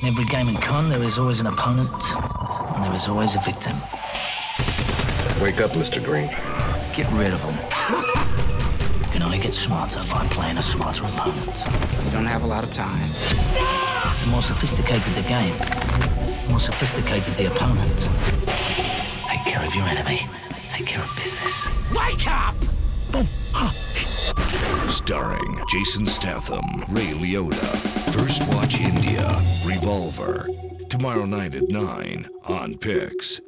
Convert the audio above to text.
In every game and con, there is always an opponent, and there is always a victim. Wake up, Mr. Green. Get rid of him. You can only get smarter by playing a smarter opponent. We don't have a lot of time. The more sophisticated the game, the more sophisticated the opponent. Take care of your enemy. Take care of business. Wake up! Starring Jason Statham, Ray Liotta, First Watch India, Revolver. Tomorrow night at 9 on Pix.